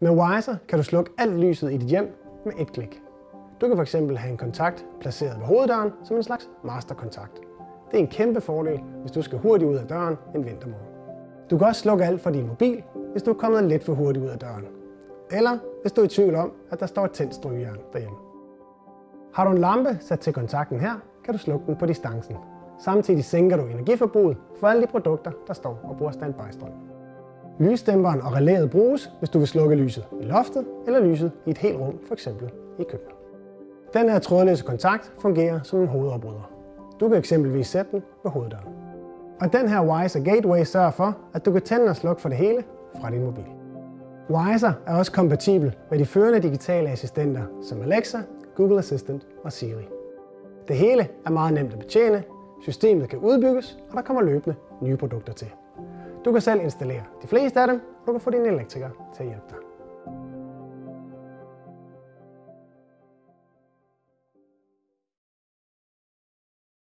Med Wiser kan du slukke alt lyset i dit hjem med et klik. Du kan fx have en kontakt placeret ved hoveddøren som en slags masterkontakt. Det er en kæmpe fordel, hvis du skal hurtigt ud af døren en vintermorgen. Du kan også slukke alt fra din mobil, hvis du er kommet lidt for hurtigt ud af døren. Eller hvis du er i tvivl om, at der står et tændt strygejern derhjemme. Har du en lampe sat til kontakten her, kan du slukke den på distancen. Samtidig sænker du energiforbruget for alle de produkter, der står og bruger standby-strøm. Lysdæmperen og relæet bruges, hvis du vil slukke lyset i loftet eller lyset i et helt rum, f.eks. i køkkenet. Den her trådløse kontakt fungerer som en hovedopbryder. Du kan eksempelvis sætte den ved hoveddøren. Og den her Wiser Gateway sørger for, at du kan tænde og slukke for det hele fra din mobil. Wiser er også kompatibel med de førende digitale assistenter som Alexa, Google Assistant og Siri. Det hele er meget nemt at betjene, systemet kan udbygges, og der kommer løbende nye produkter til. Du kan selv installere de fleste af dem, og du kan få din elektriker til at hjælpe dig.